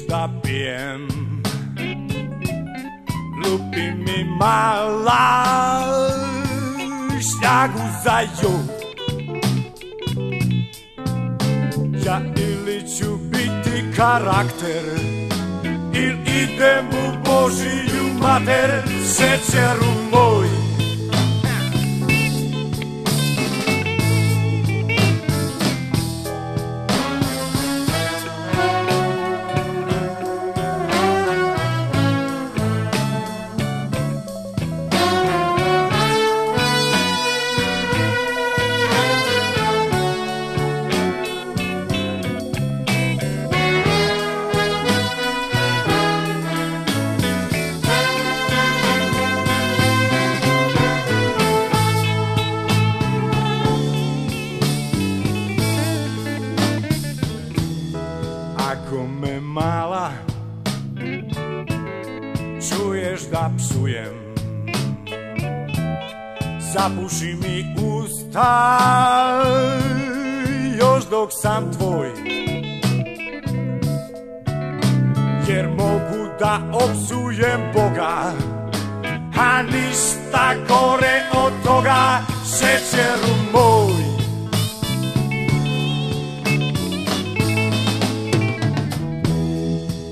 vidiš da pijem Lupi mi mala šljagu za jod Ja ili ću biti karakter Il idem u Božiju mater Šećeru moj još dok sam tvoj. Jer mogu da opsujem Boga A ništa gore od toga šećeru moj.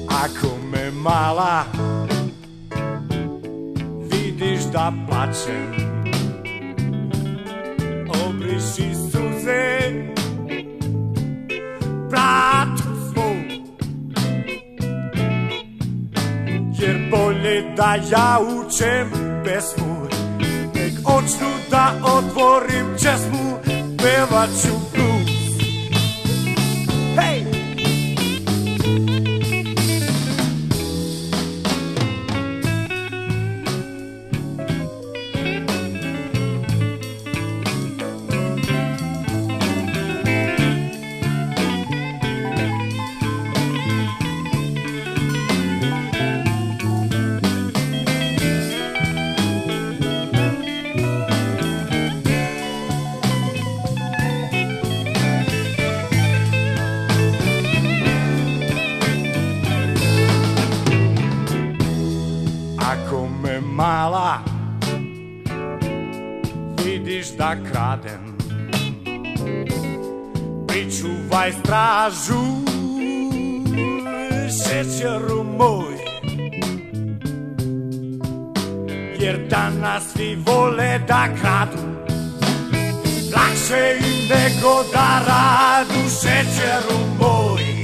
Ako me mala vidiš da plačem Obriši suze bratu svom Jer bolje da ja učem pesmu Nek očnu da otvorim česmu Pevat ću blues vidiš da kradem Pričuvaj stražu šećeru moj Jer danas svi vole da kradu Lakše im nego da radu šećeru moj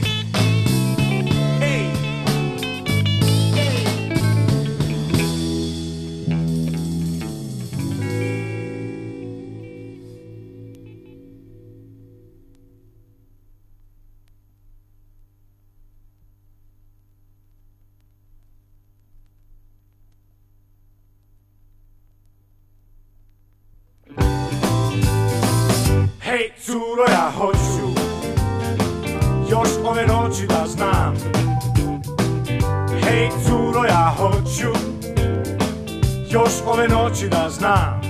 Još ove noći da znam. Hej, curo, ja hoću Još ove noći da znam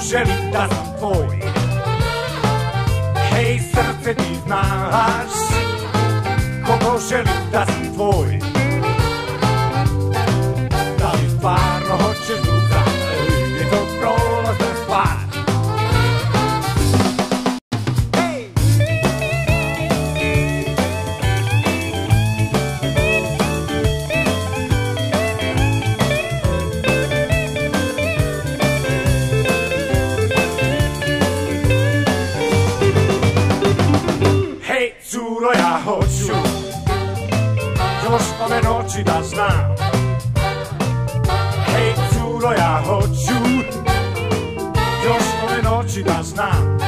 želim da sam tvoj. Hej, srce ti znaš Koliko želim da sam tvoj znam Hej, curo, ja hoću Još ove noći da znam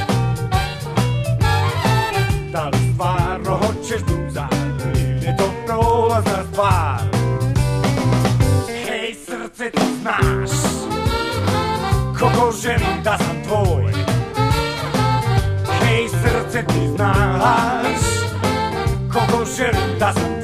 Da li stvarno hoćeš duza je to prolazna stvar Hej, srce ti znaš Koliko želim da sam tvoj Hej, srce ti znaš Koliko želim da sam tvoj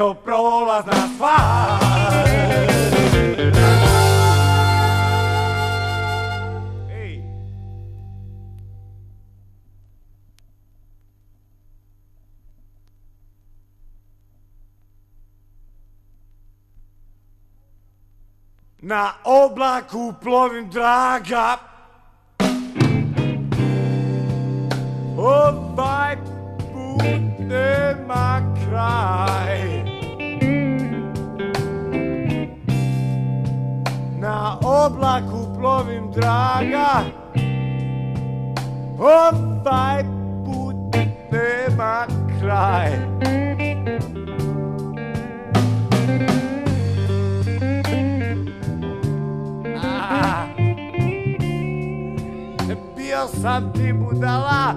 to prolazna stvar. Na oblaku plovim draga. Ovaj put nema kraj oblaku plovim draga Ovaj put nema kraj Ah. Bio sam ti budala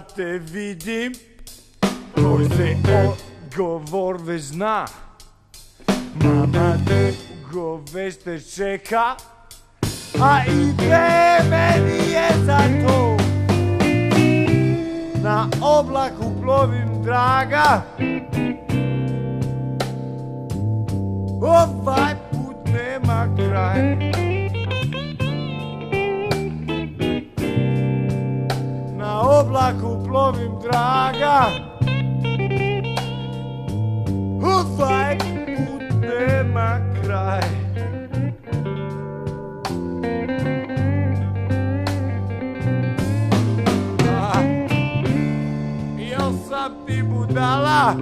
te vidim. Moj se odgovor već zna? Mama dugo već te čeka. A i vreme nije za to. Na oblaku plovim draga. Ovaj put nema kraj oblaku plovim draga. Ovaj put nema kraj. Ah, Jel sam ti budala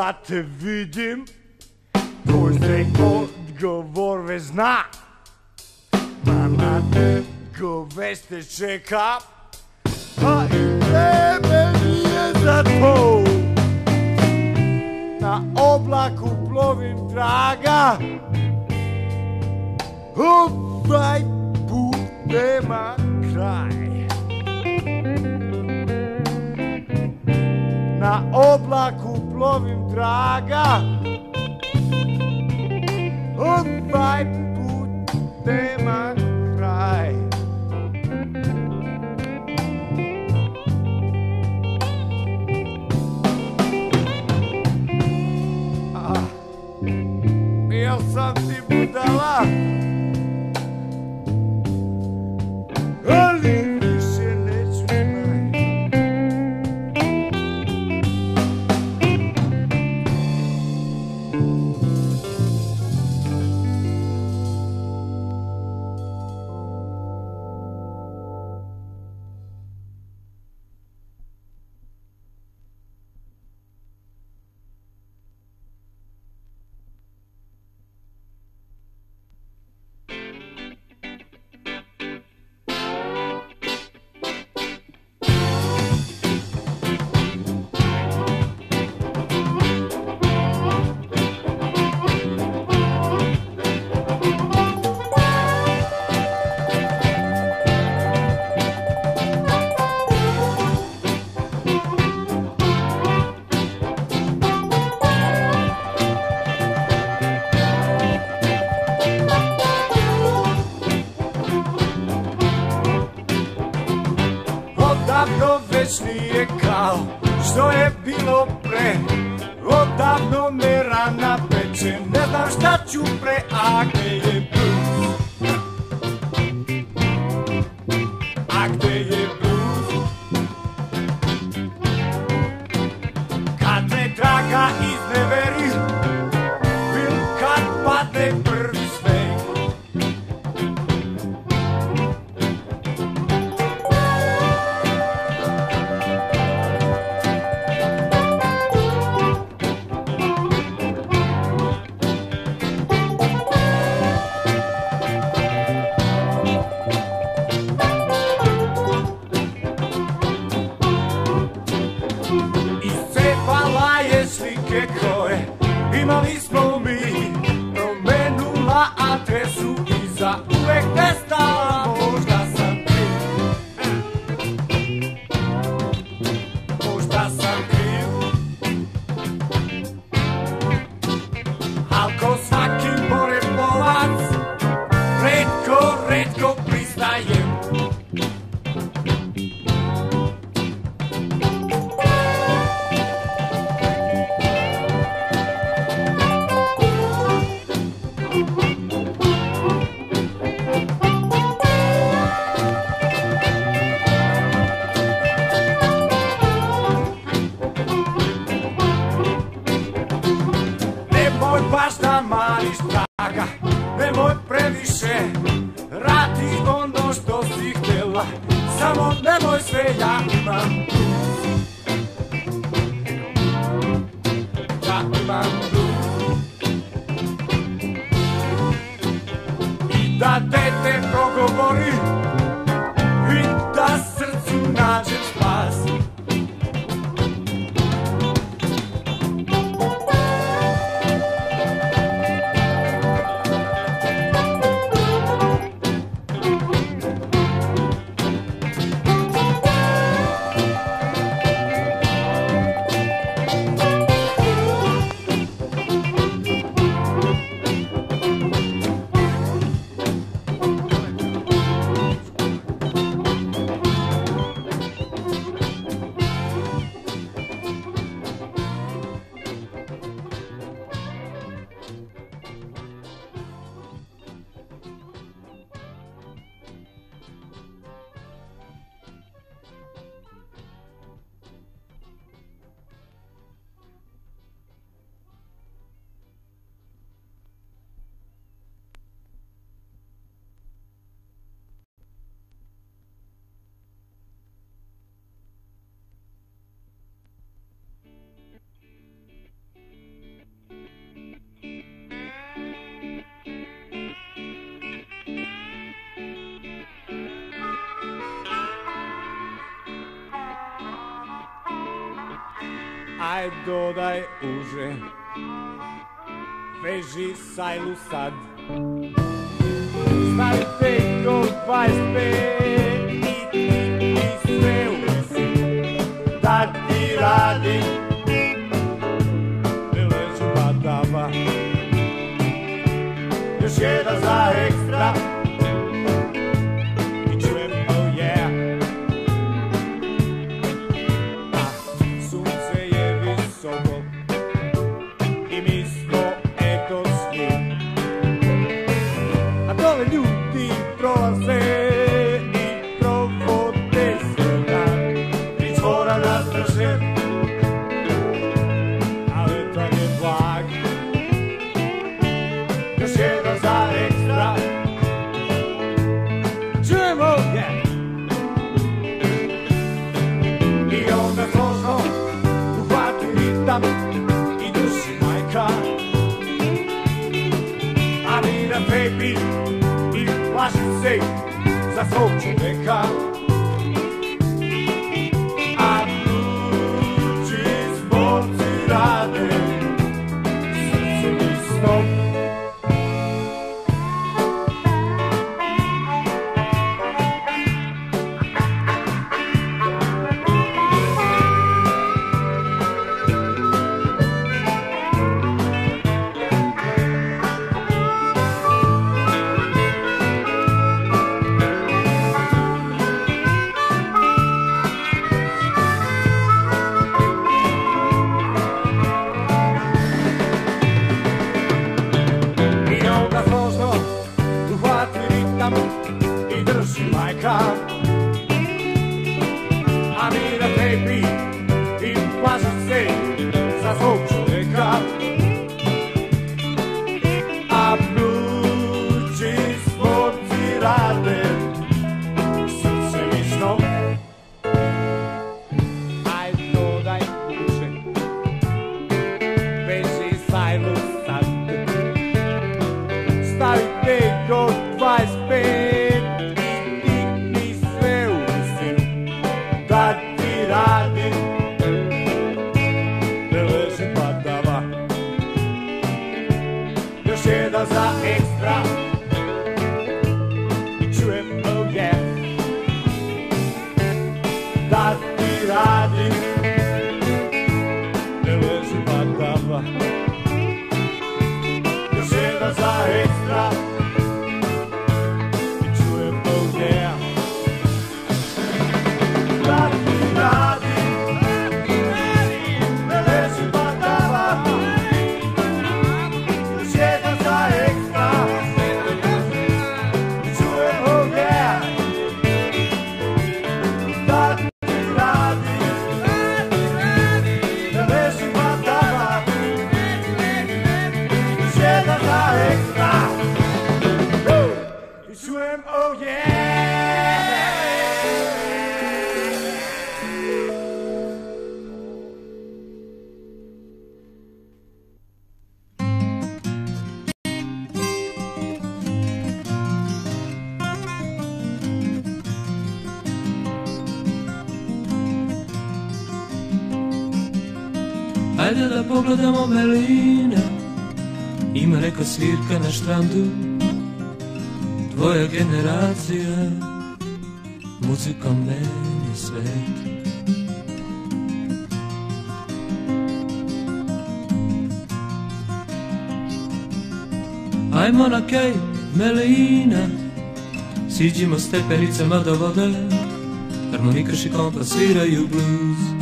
da te vidim Tvoj se odgovor već zna. Ma na te te čeka A i tebe nije za to. Na oblaku plovim traga Ovaj put nema kraj Na oblaku plovim draga Ovaj put nema kraj ah, Jel sam ti budala? imali smo mi Promenula adresu i za uvek nestala Aj dodaj é uže Veži sajlu sad Stavite go 25 I ti mi sve usi Da ti radim Ne ležu batava Još jedan za ekstra I need a baby, you, I should say, that's all you svirka na štrandu Tvoja generacija Muzika meni svet. Ajmo na kaj, melina Siđimo stepenicama do vode Harmonika i kompas sviraju blues.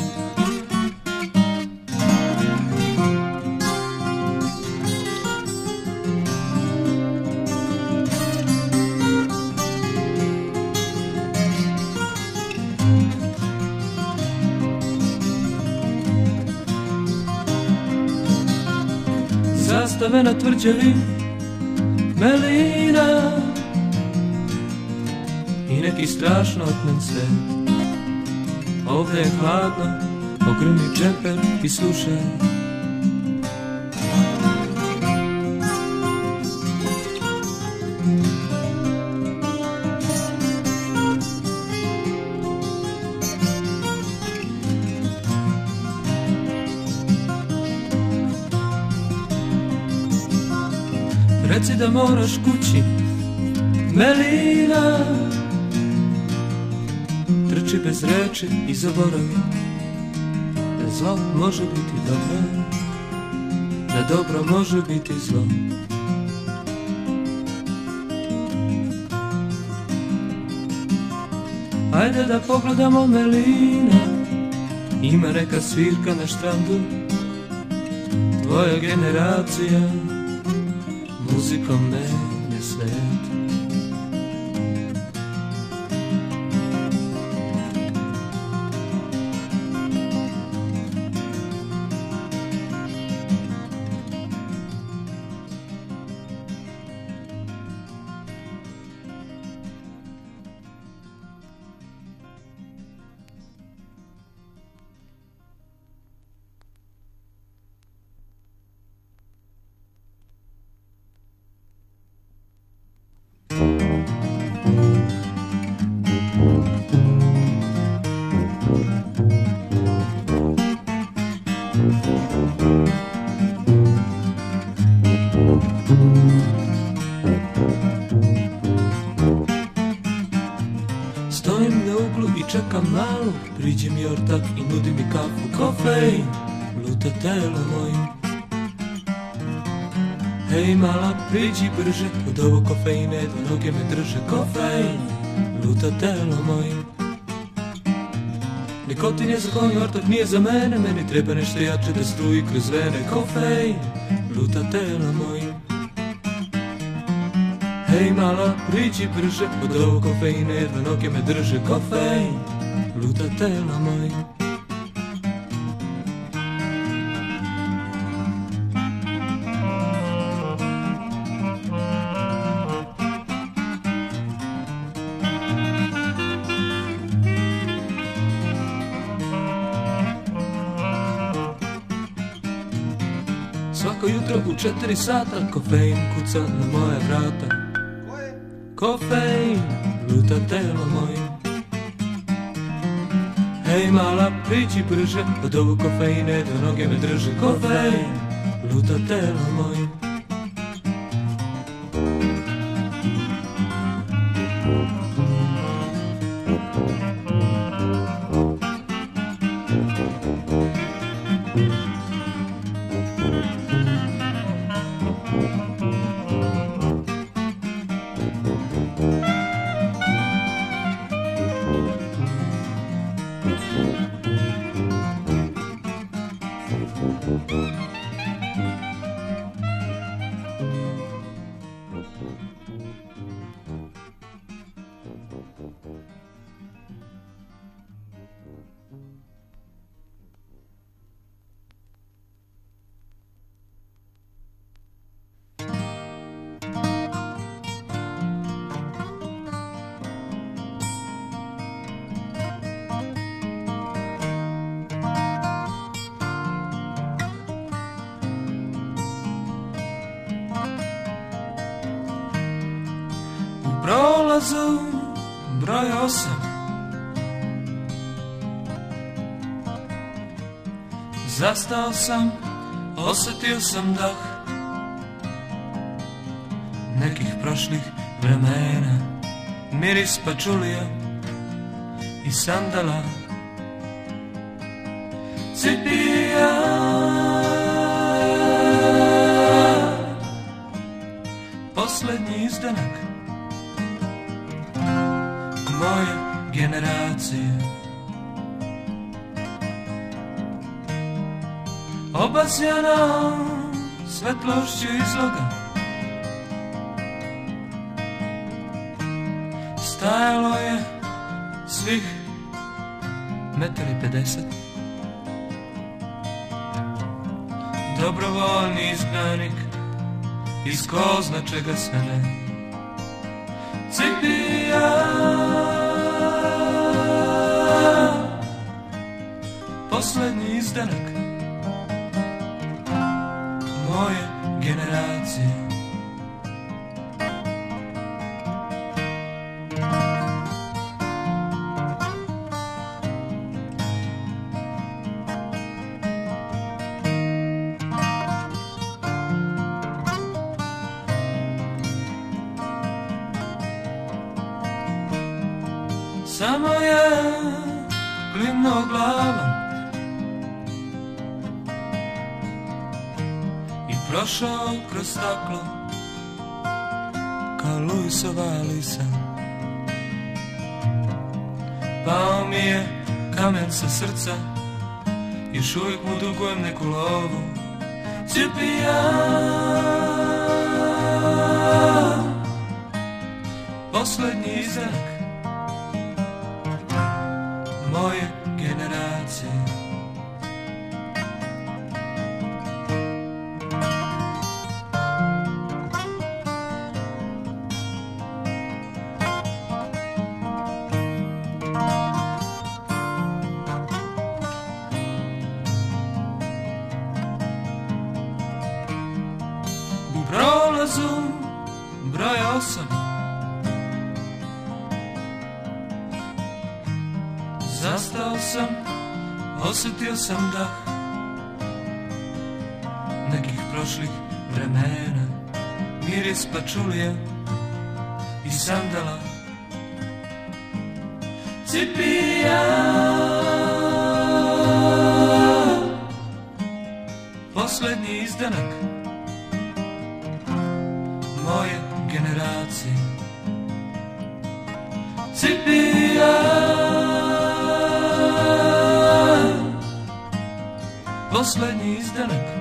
zastave na tvrđavi melina. I neki strašno otmen sve Ovdje je hladno, okreni čeper i slušaj. Da moraš kući. Melina. Trči bez reči i zaboravi Da zlo može biti dobro Da dobro može biti zlo. Ajde da pogledamo Melina Ima neka svirka na štrandu Tvoja generacija musical madness there. Ortak i nudi mi kafu Kofein, luta telo mojim Hej mala, priđi brže Od ovo kofeine do noge me drže Kofein, luta telo mojim Nikotin je za konj, ortak nije za mene Meni treba nešto jače da struji kroz vene Kofein, luta telo mojim Hej mala, priđi brže Od ovo kofeine jedva noge me drže Kofein, luta telo mojim Svako jutro u četiri sata Kofein kuca na moje vrata. Kofein luta telo mojim Hej mala, pij pryszy, w dołu kofeinę, do nogiem drży kofein Luta temu moim prolazu broj osam. Zastao sam, osjetio sam dah Nekih prošlih vremena. Miris pačulija i sandala. Cipija. Posljednji izdanak Obasjana svetlošću izloga. Stajalo je svih metar i pedeset. Dobrovoljni izgnanik iz ko zna čega sve ne. Cipija. Poslednji izdanak céu. Samo ja, klimno glavom prošao kroz staklo Kao Luisova lisa Pao mi je kamen sa srca Još uvijek mu dugujem neku lovu. Cipija Posljednji izrak sam dah Nekih prošlih vremena Miris pačulija i sandala. Cipija. Posljednji izdanak Moje generacije. Cipija Posljednji izdanak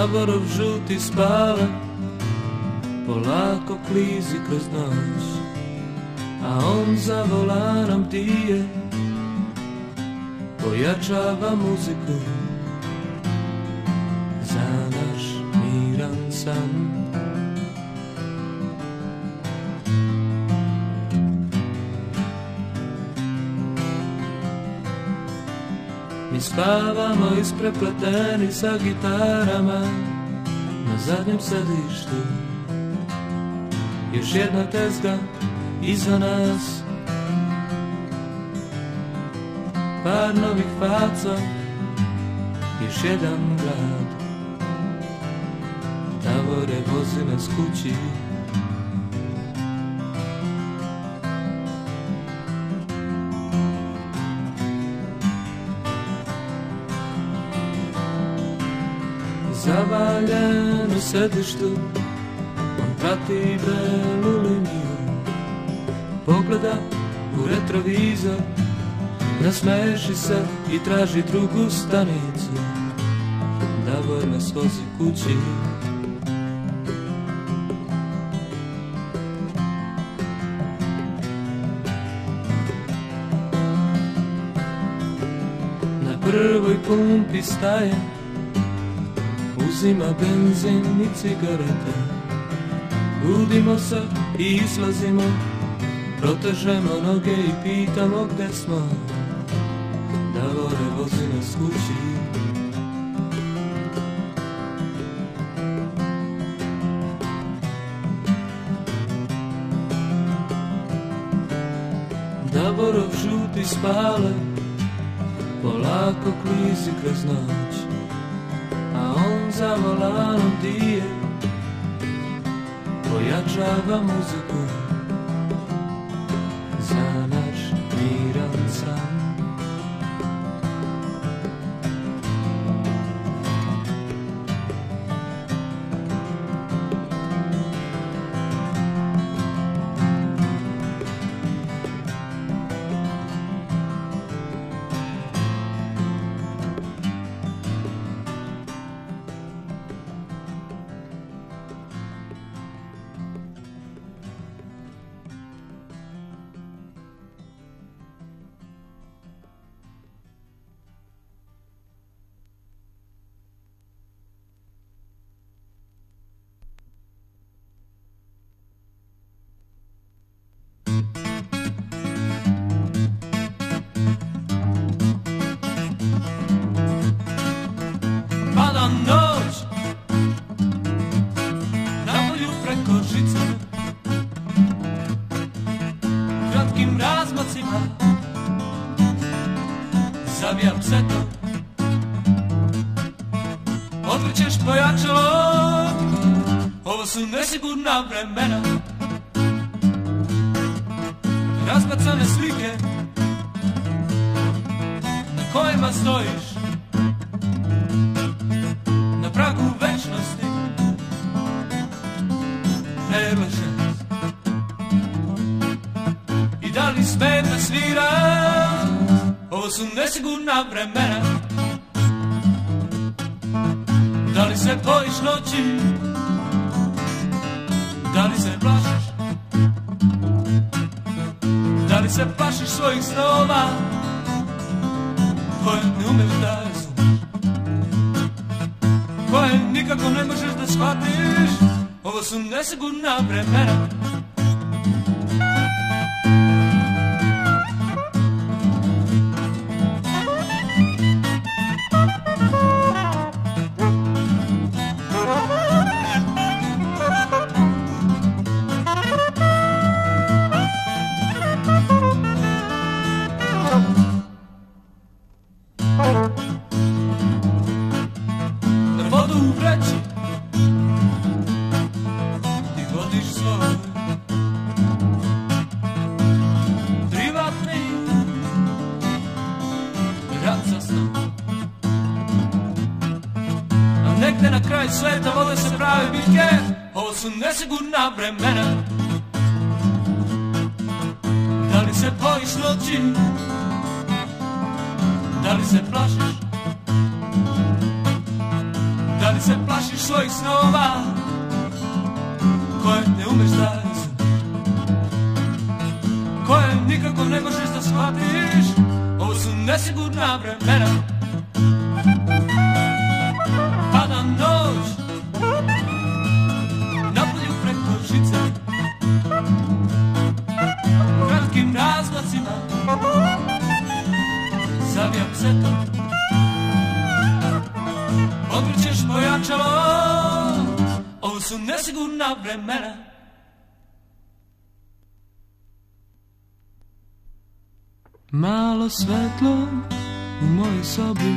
Davorov žuti spava Polako klizi kroz noć A on za volanom dije Pojačava muziku spavamo isprepleteni sa gitarama Na zadnjem sedištu. Još jedna tezga iza nas. Par novih faca Još jedan grad. Tavore vozi nas kući sedištu. On prati belu liniju. Pogleda u retrovizor. Nasmeši se i traži drugu stanicu. Davor nas vozi kući. Na prvoj pumpi staje Uzima benzin i cigarete. Budimo se i izlazimo Protežemo noge i pitamo gde smo. Davore vozi nas kući. Davorov žuti spale Polako klizi kroz noć za volanom dije Pojačava muziku nesigurna vremena. Razbacane slike Na kojima stojiš. Na pragu večnosti. Predlažem I da li smijem da sviram Ovo su nesigurna vremena. Da li se bojiš noći Da li se plašiš? Da li se plašiš svojih snova? Koje ne umeš da razumiješ Koje nikako ne možeš da shvatiš? Ovo su nesigurna vremena vreći Ti vodiš svoj privatni. Rat sa snom A negde na kraju sveta vode se prave bitke Ovo su nesigurna vremena Malo svetlo u mojoj sobi.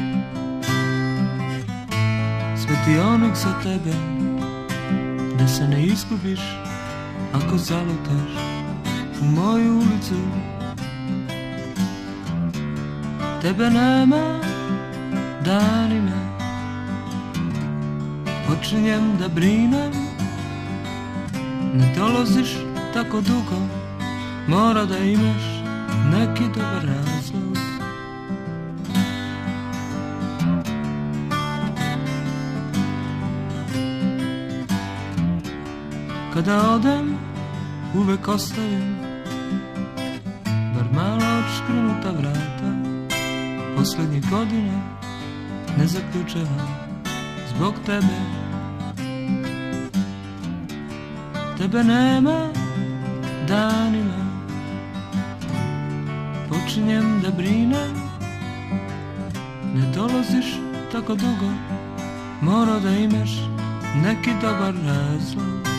Svetionik za tebe Da se ne izgubiš Ako zalutaš u moju ulicu. Tebe nema danima. Počinjem da brinem. Ne dolaziš tako dugo Mora da imaš neki dobar razlog. Kada odem uvek ostavim Bar malo odškrnuta vrata. Poslednjih godina ne zaključavam zbog tebe. Tebe nema danima Počinjem da brinem Ne dolaziš tako dugo Mora da imaš neki dobar razlog